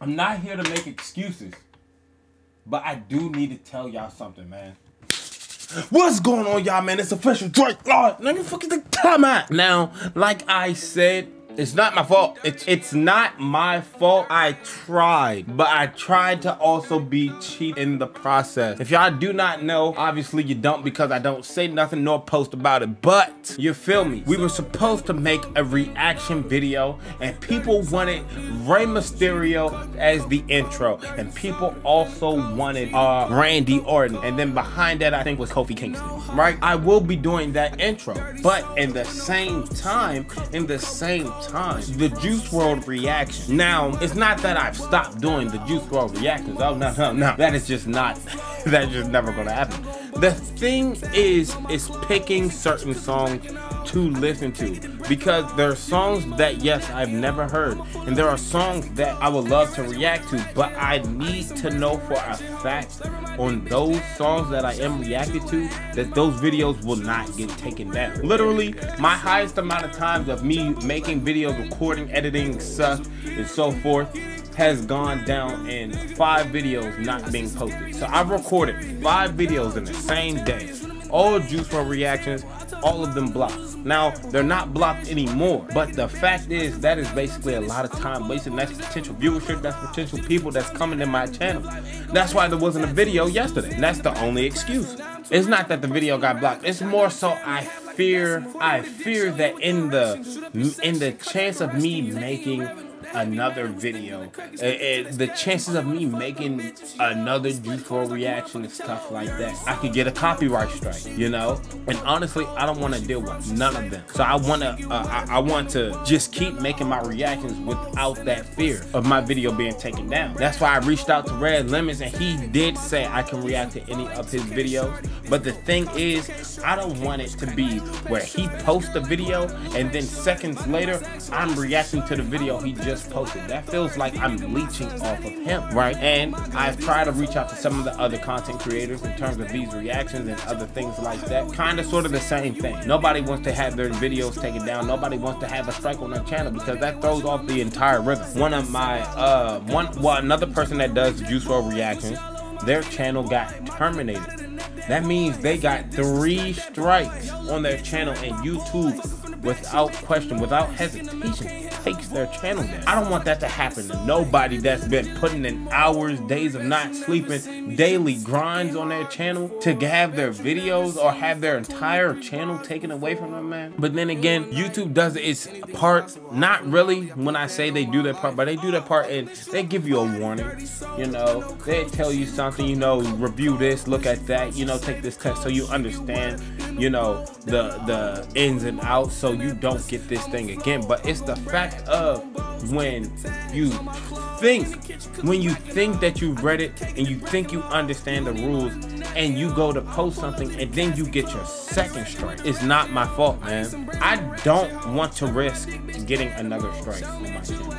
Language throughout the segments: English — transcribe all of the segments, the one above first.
I'm not here to make excuses, but I do need to tell y'all something, man. What's going on, y'all, man? It's official Dre Live. Let me fucking time out. Now, like I said, it's not my fault. It's it's not my fault. I tried, but I tried to also be cheap in the process. If y'all do not know, obviously you don't because I don't say nothing nor post about it. But you feel me? We were supposed to make a reaction video, and people wanted Rey Mysterio as the intro, and people also wanted uh Randy Orton, and then behind that I think was Kofi Kingston. Right? I will be doing that intro, but in the same time, in the same time, the Juice WRLD reaction. Now, it's not that I've stopped doing the Juice WRLD reactions. Oh, no, no, no. That is just not, that's just never gonna happen. The thing is, is picking certain songs to listen to. Because there are songs that yes I've never heard. And there are songs that I would love to react to. But I need to know for a fact on those songs that I am reacting to that those videos will not get taken down. Literally my highest amount of times of me making videos recording editing stuff and so forth has gone down in five videos not being posted so I've recorded five videos in the same day all Juice WRLD reactions, all of them blocked. Now, they're not blocked anymore, but the fact is that is basically a lot of time wasted. That's potential viewership, that's potential people that's coming to my channel. That's why there wasn't a video yesterday. That's the only excuse. It's not that the video got blocked. It's more so I fear, I fear that in the in the chance of me making another video. It, it, the chances of me making another Juice WRLD reaction and stuff like that, I could get a copyright strike, you know. And honestly, I don't want to deal with none of them. So I want to, uh, I, I, want to just keep making my reactions without that fear of my video being taken down. That's why I reached out to Red Lemons, and he did say I can react to any of his videos. But the thing is, I don't want it to be where he posts a video and then seconds later I'm reacting to the video he just posted. That feels like I'm leeching off of him, right? And I've tried to reach out to some of the other content creators in terms of these reactions and other things like that. Kind of sort of the same thing. Nobody wants to have their videos taken down. Nobody wants to have a strike on their channel because that throws off the entire rhythm. One of my, uh, one, well, another person that does Juice WRLD reactions, their channel got terminated. That means they got three strikes on their channel and YouTube without question, without hesitation, takes their channel down. I don't want that to happen to nobody that's been putting in hours, days of not sleeping, daily grinds on their channel to have their videos or have their entire channel taken away from them, man. But then again, YouTube does its part, not really when I say they do their part, but they do their part and they give you a warning. You know, they tell you something, you know, review this, look at that, you know, take this test so you understand, you know, the the ins and outs so you don't get this thing again. But it's the fact of when you think, when you think that you've read it and you think you understand the rules and you go to post something and then you get your second strike. It's not my fault, man. I don't want to risk getting another strike on my channel.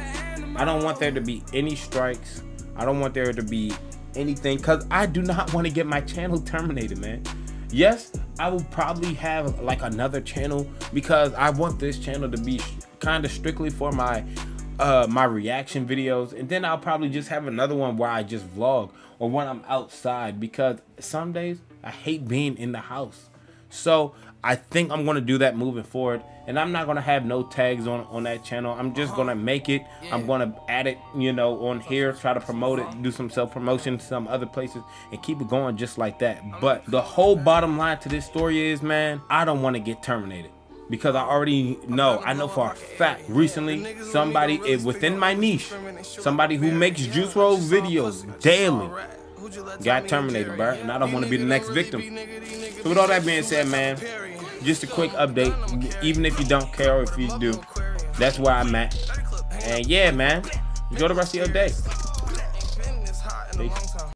I don't want there to be any strikes. I don't want there to be anything because I do not want to get my channel terminated, man. Yes, I will probably have like another channel because I want this channel to be kind of strictly for my uh my reaction videos and then I'll probably just have another one where I just vlog or when I'm outside because some days I hate being in the house. So I think I'm gonna do that moving forward, and I'm not gonna have no tags on on that channel. I'm just gonna make it. I'm gonna add it, you know, on here, try to promote it, do some self promotion, some other places, and keep it going just like that. But the whole bottom line to this story is, man, I don't want to get terminated. Because I already know, I know for a fact, recently, somebody within my niche, somebody who makes Juice WRLD videos daily, got terminated, bro. And I don't want to be the next victim. So with all that being said, man, just a quick update. Even if you don't care or if you do, that's where I'm at. And yeah, man, enjoy the rest of your day. Peace.